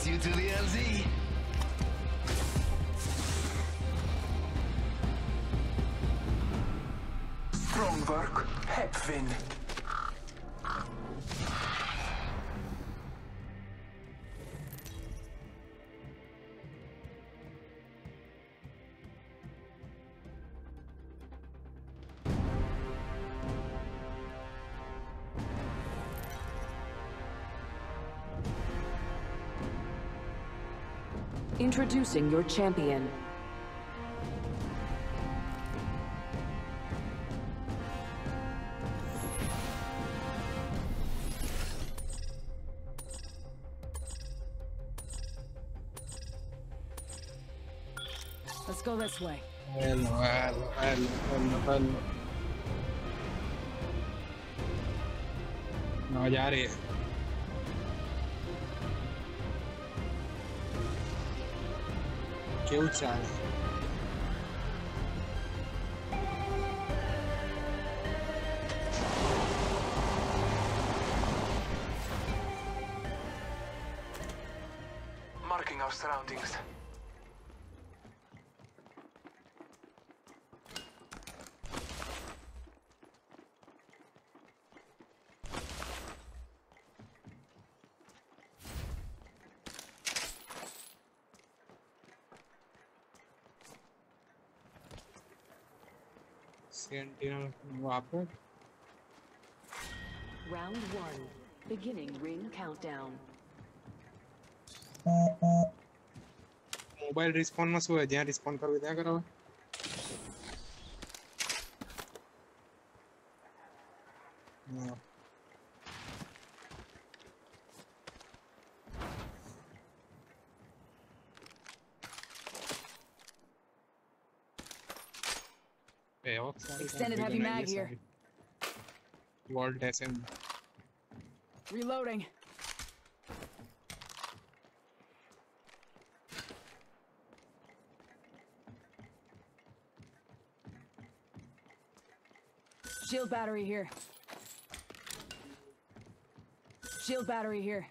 takes you to the LZ. Strong work, Hepvin. Introducing your champion. Let's go this way. Hello, hello, hello, hello, hello. No, ya haré. কেউ চায় Marking our surroundings. Sentinel वहाँ पे Round one. Beginning ring countdown. Mobile રિસ્પોન્સમાં શું હોય જ્યાં respond કરવું હોય ત્યાં કરાવે હા. Extended heavy mag here. You are dancing. Reloading. Shield battery here. Shield battery here.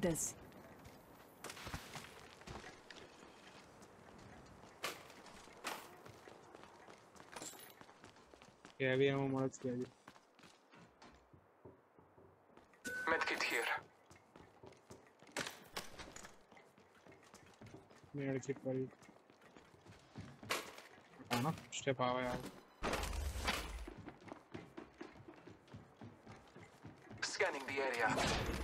need this. Yeah, we have more schedule. Medkit here. Medkit for you. Ah, no, step away. Scanning the area.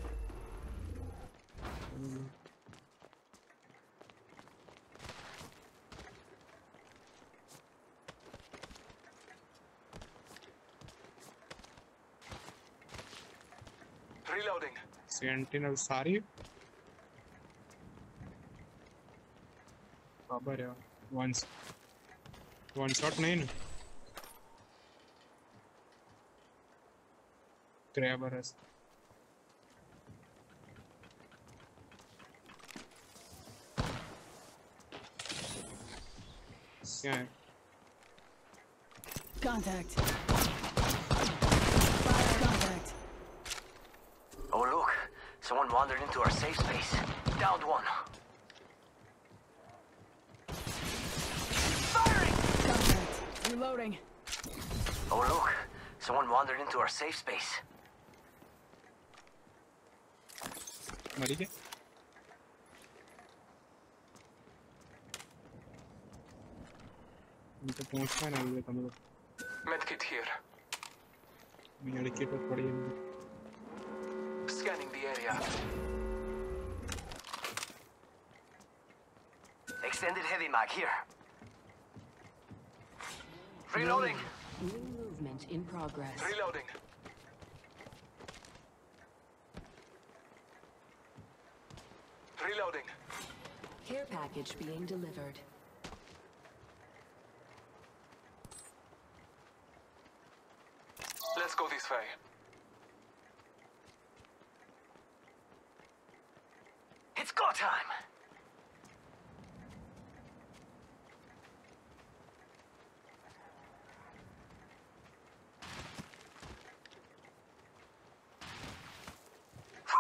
Sentinel Sari. Sabar yaar. One, one shot नहीं ना. Grabber है. Contact. Someone wandered into our safe space. Downed one. Firing! Reloading. Oh, look. Someone wandered into our safe space. मरी गए तो पहुंचना ना मेरे कमरे में med kit here med kit पर पड़ी है the area. Extended heavy mag here. Reloading. New movement in progress. Reloading. Reloading. Care package being delivered. It's go time!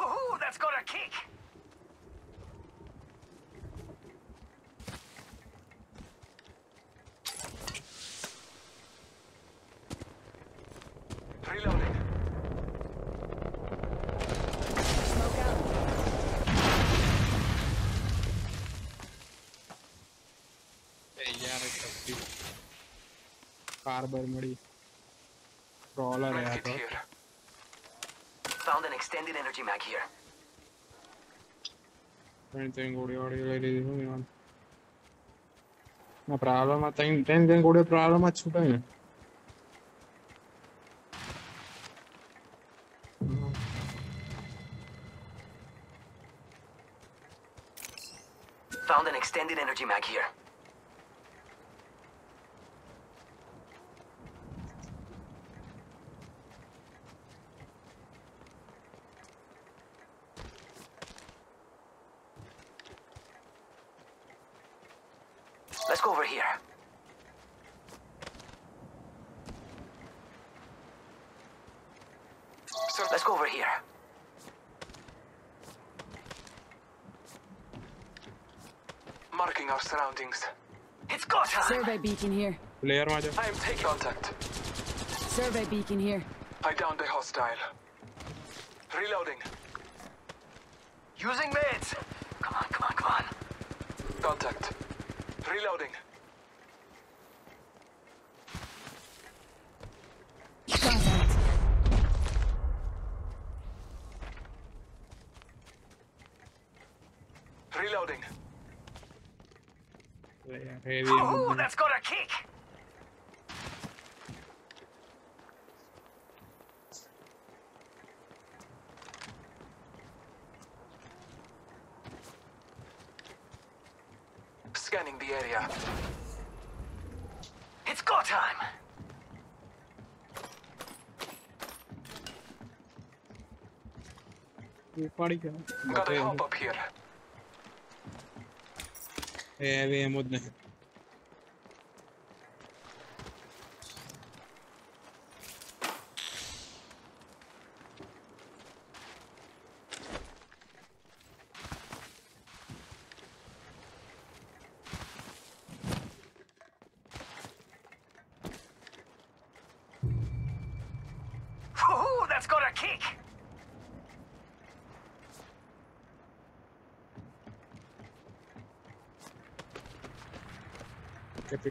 Ooh, that's got a kick! Car बड़ी trawler है तो found an extended energy mag here anything godi godi lady man na problem at time ten ten problem at chuta hai Found an extended energy mag here. Over here. Sir, let's go over here. Marking our surroundings. It's got her! Survey beacon here. Layer, my dear. I am taking contact. Survey beacon here. I downed a hostile. Reloading. Using meds! Come on, come on, come on. Contact. Reloading. Reloading. Oh, that's got a kick! गाड़ी क्या got a hop up here ए अभी ammo नहीं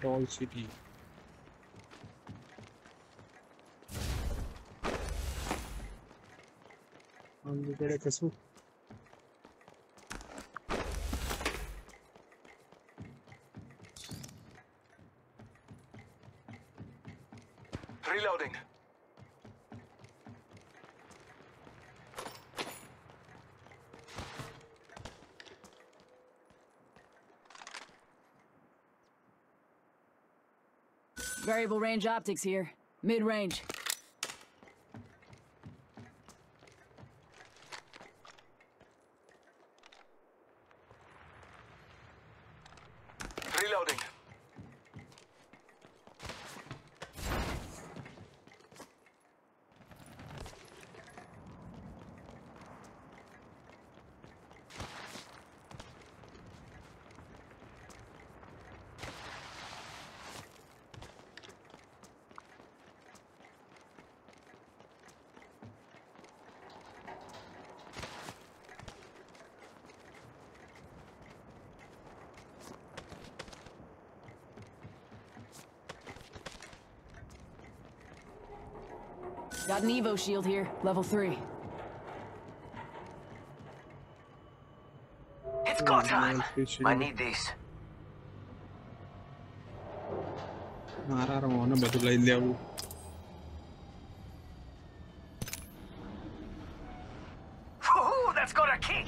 all city. Anlayarak kasım. Variable range optics here. Mid range. Reloading. Got an Evo shield here, level three. It's go time. I need these. Ooh, that's got a kick.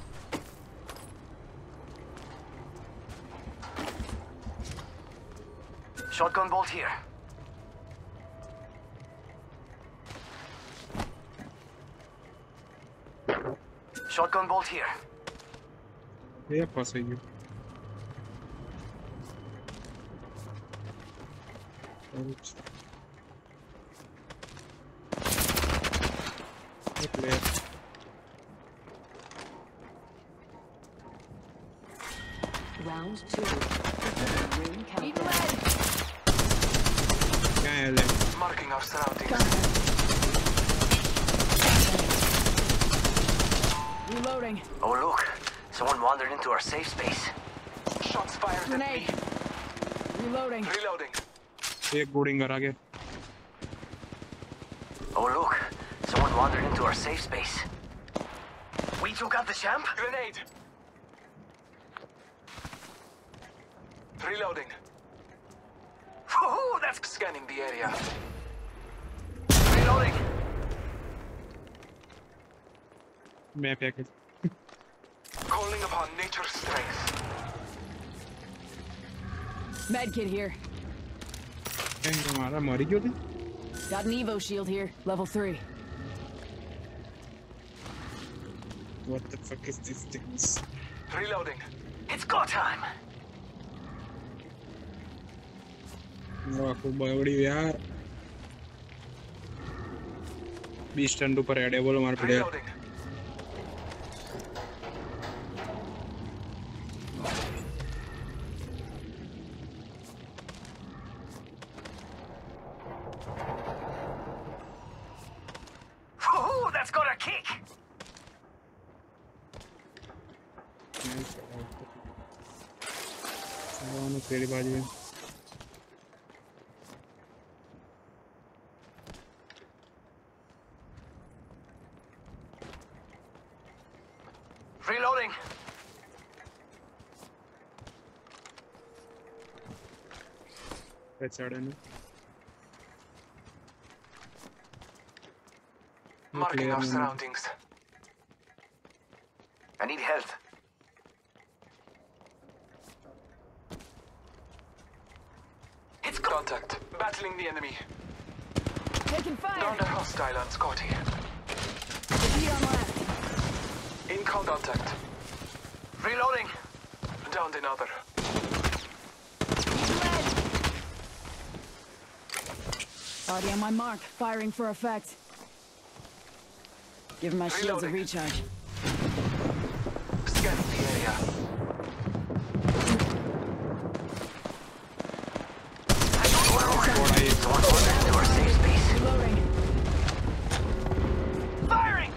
Shotgun bolt here. Shotgun bolt here. Yeah, посадил. you. Эклер. Round two. Marking our surroundings. Contact. Reloading. Oh look, someone wandered into our safe space. Shots fired at me. Grenade. Reloading. Reloading. एक boarding करा के Oh look, someone wandered into our safe space. We took out the champ? Grenade. Reloading. Woohoo, that's Scanning the area. reloading. मैं package Calling upon nature's strength. Medkit here. क्या हमारा मरी क्यों थी Got an Evo shield here. Level 3. What the fuck is this things? Reloading. It's go time. वाह खूब बड़ी यार बीस टन ऊपर एड है हमारे प्लेयर వచ్చాడని Marking our surroundings. I need health. It's contact. Battling the enemy. Taking fire. Down a hostile on Scotty. In contact. Reloading. Downed another. Body on my mark, firing for effect. Give my shields a recharge. Scanning the area. Firing!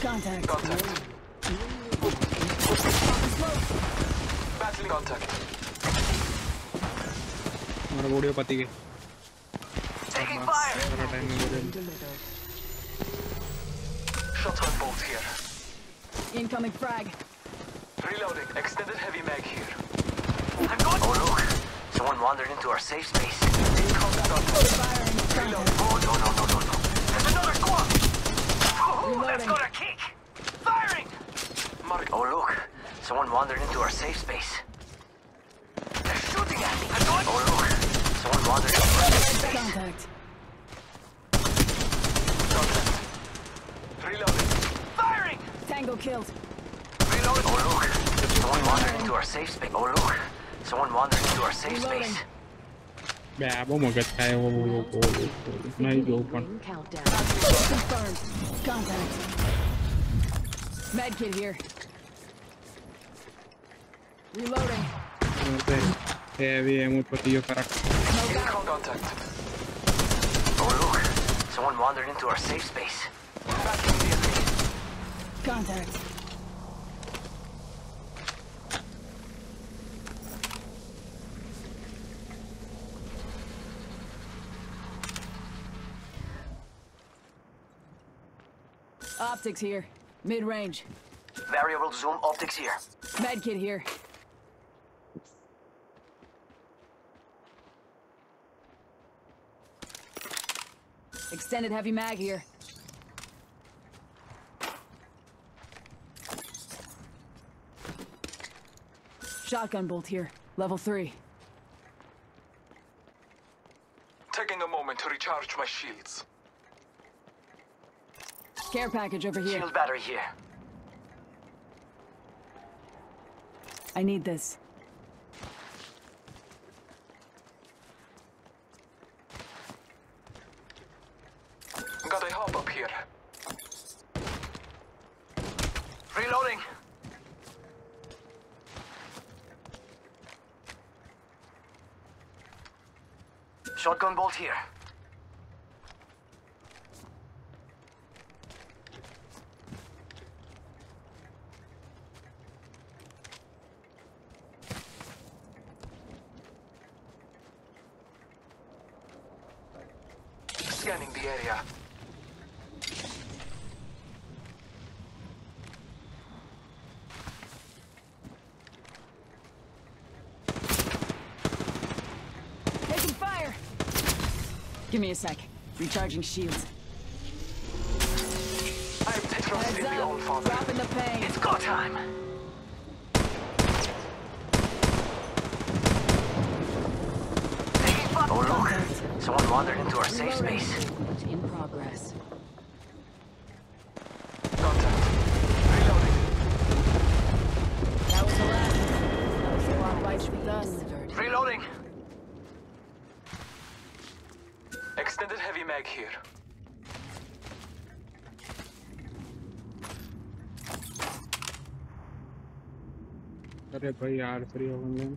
Contact. Contact. Battling contact. Shotgun bolt here. Incoming frag. Reloading. Extended heavy mag here. I'm going. Oh look, someone wandered into our safe space. In contact. Firing. Contact. Oh no no no no no. There's another squad. Woohoo, that's Reloading. got a kick. Firing. Mark. Oh look, someone wandered into our safe space. They're shooting at me. I'm going. Oh look, Contact. Reloading. Firing! Tango killed. Reloading. Oh, look. Someone wandered into our safe space. Oh, look. Someone wandered into our safe Reloading. space. Yeah, one more guy. Oh, oh, oh, oh, oh. No, you open. Countdown. Confirmed. Contact. Medkit here. Reloading. Okay. Eh. Oh, look. Someone wandered into our safe space. Contact. Optics here. Mid-range. Variable zoom optics here. Medkit here. Extended heavy mag here. Shotgun bolt here. Level 3. Taking a moment to recharge my shields. Care package over here. Shield battery here. I need this. Got a hop up here. Reloading. Shotgun bolt here. Scanning the area. Taking fire! Give me a sec. Recharging shields. I am Tetros Heads in the All up. Father. Dropping the pain. It's go time. Oh look, someone wandered into our safe space. In progress. Contact. Reloading. That was the last. Four on bites with us. Delivered. Reloading. Extended heavy mag here. अरे भाई यार free हो गए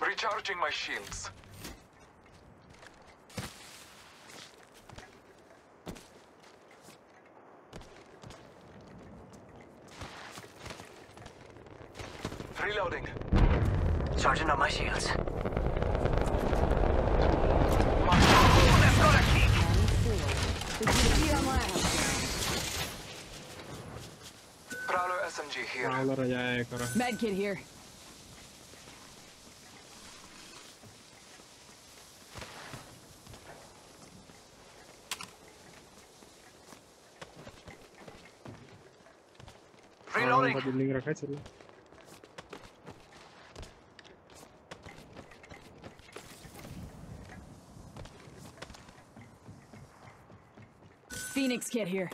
Recharging my shields. SMG here. Allora ja e. Medkit here. Reloading. Phoenix kit here.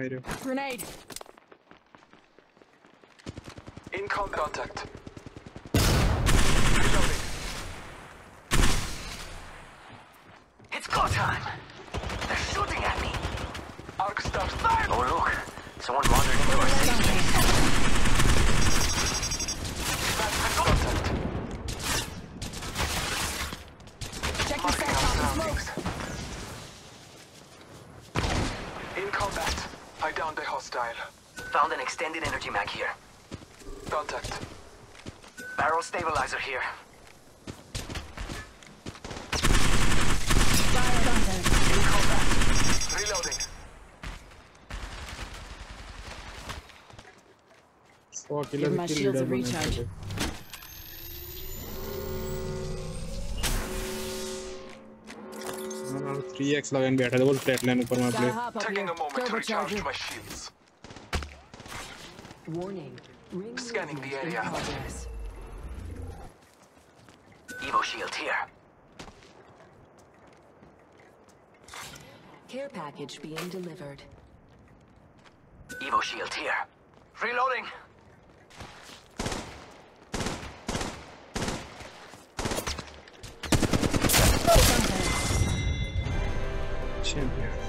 मेरे Grenade. In contact. Reloading. It's go time. They're shooting at me. Arc Star. Oh look, someone wandered into our safe space. Contact. Check your Marking sights our off the smoke. surroundings. In combat. I downed a hostile. Found an extended energy mag here. Contact. Barrel stabilizer here. In combat. Reloading. सौ kilo Give my की shields a leader recharge. Three x लगाने बैठा था बोल flat line ऊपर मैं Gotta अपने hop up Taking here. a moment to Warning. Ring Scanning the area. Evo shield here. Care package being delivered. Evo shield here. Reloading. Champion.